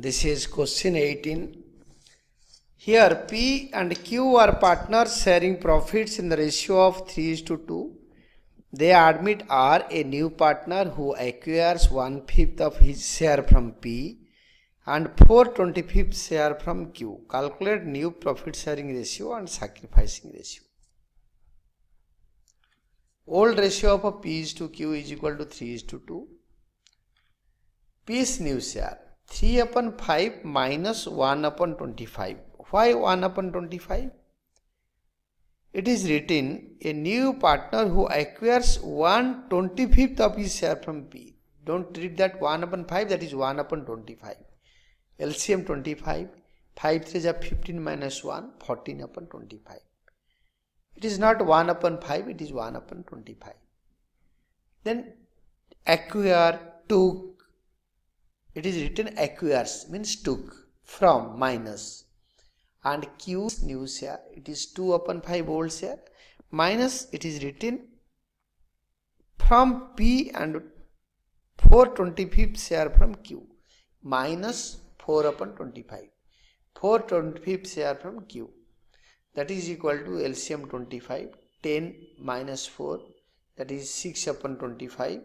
This is question 18. Here P and Q are partners sharing profits in the ratio of 3 is to 2. They admit R, a new partner who acquires one fifth of his share from P and 4 25th share from Q. Calculate new profit sharing ratio and sacrificing ratio. Old ratio of P is to Q is equal to 3 is to 2. P is new share 3 upon 5 minus 1 upon 25. Why 1 upon 25? It is written a new partner who acquires 1 25th of his share from P. Don't read that 1 upon 5, that is 1 upon 25. LCM 25, 5 3 is 15 minus 1, 14 upon 25. It is not 1 upon 5, it is 1 upon 25. Then acquire, took, it is written acquires means took from minus. And q new share it is 2 upon 5 volts here. Minus it is written from p and 425th share from q. Minus 4 upon 25 425th share from q. That is equal to LCM 25 10 minus 4 that is 6 upon 25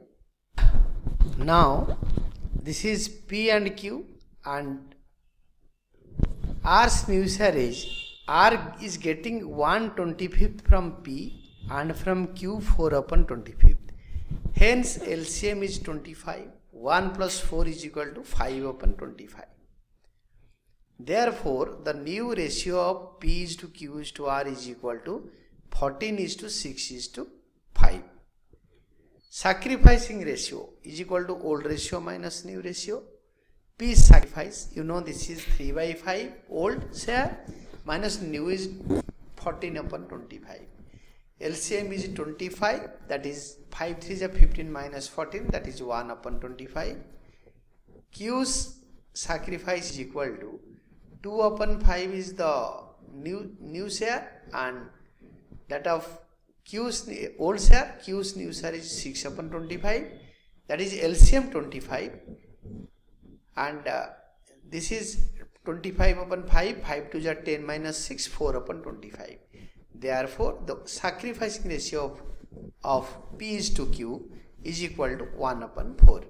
now this is P and Q and R's new is R is getting 1 25th from P and from Q 4 upon 25th. Hence LCM is 25. 1 plus 4 is equal to 5 upon 25. Therefore, the new ratio of P is to Q is to R is equal to 14 is to 6 is to 5. Sacrificing ratio is equal to old ratio minus new ratio. P sacrifice, you know this is 3 by 5 old share minus new is 14 upon 25. LCM is 25 that is 5 3 is 15 minus 14 that is 1 upon 25. Q's sacrifice is equal to 2 upon 5 is the new new share and that of Q's old share, Q's new share is 6 upon 25 that is LCM 25 and uh, this is 25 upon 5, 5 to the 10 minus 6, 4 upon 25. Therefore, the sacrificing ratio of, of P is to Q is equal to 1 upon 4.